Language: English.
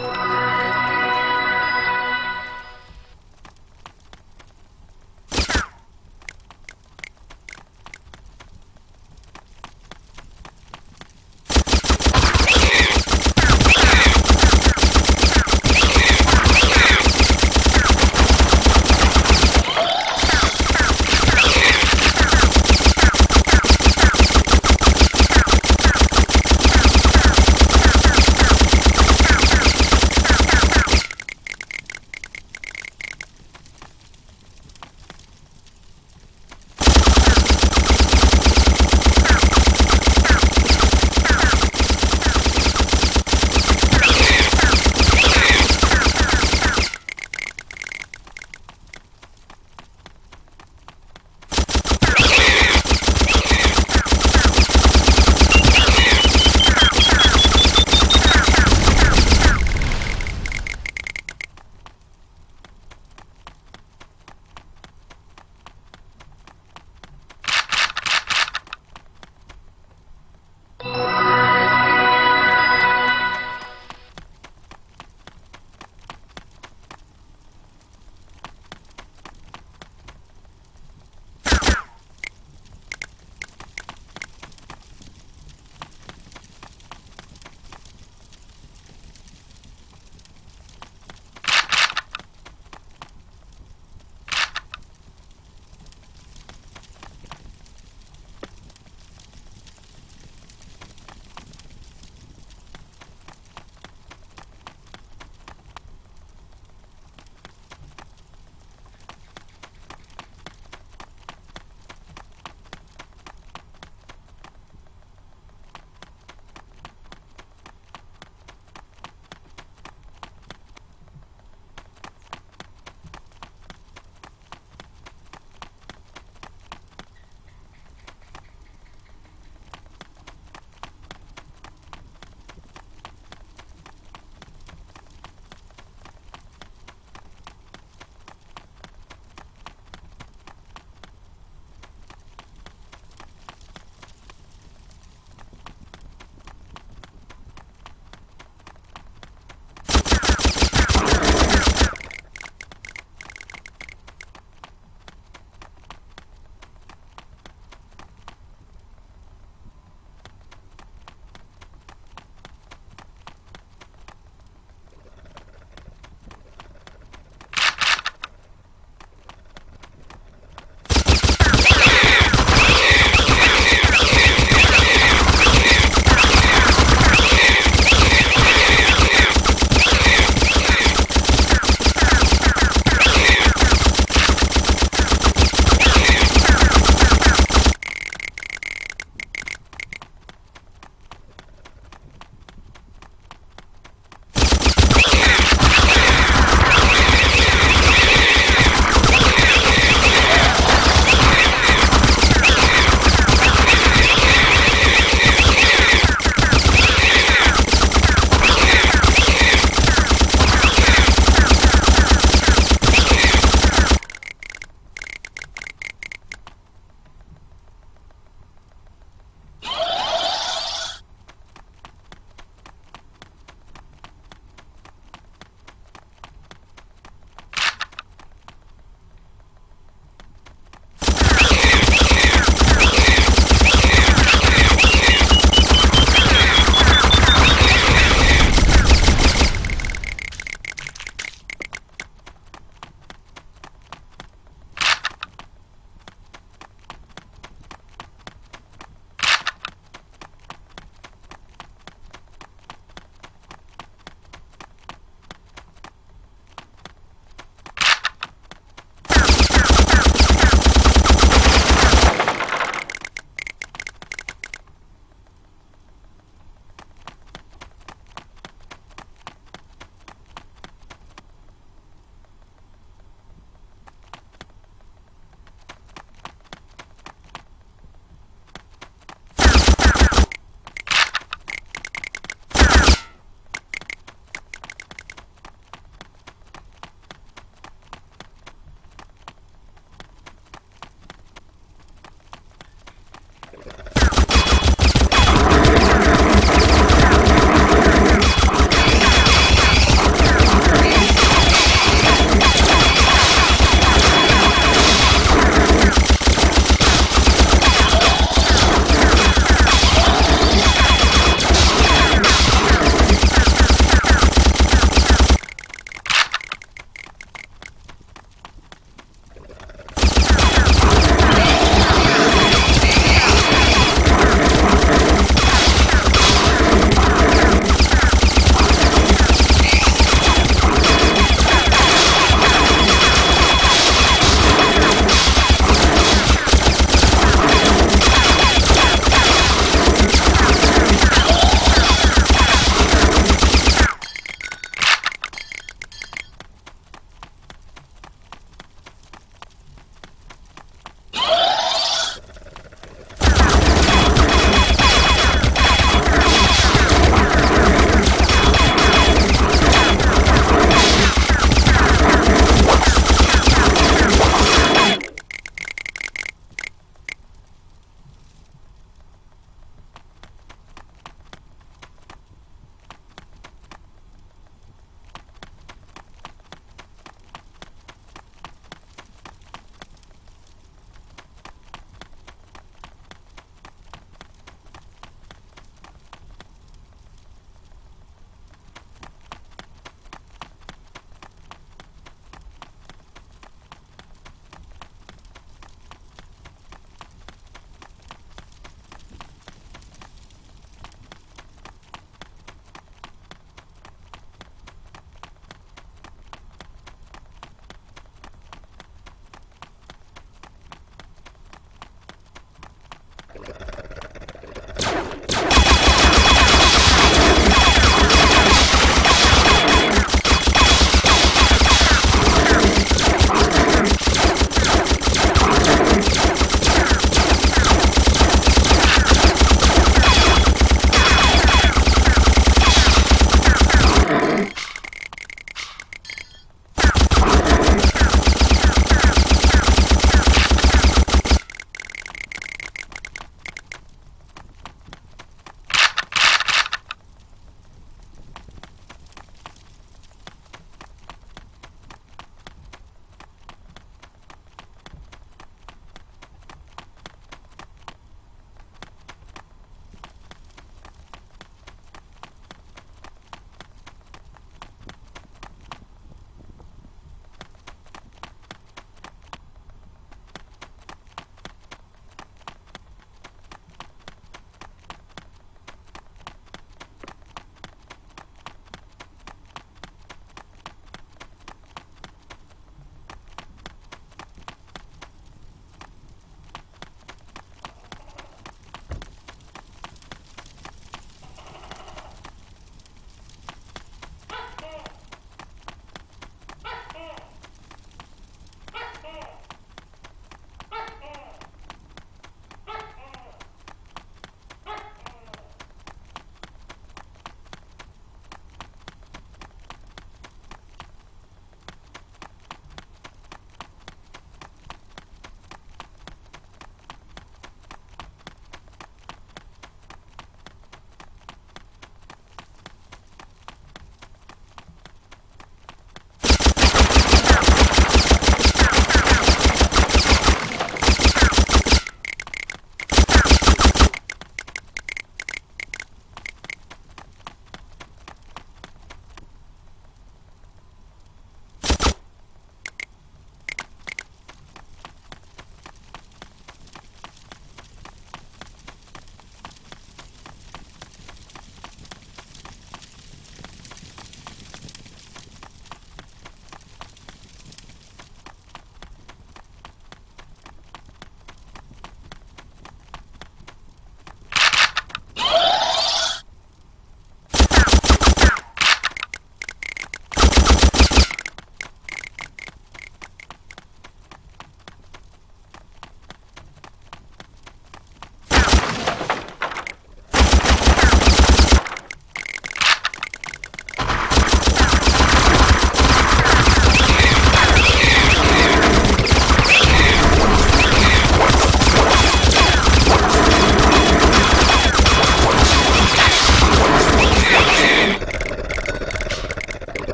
Bye.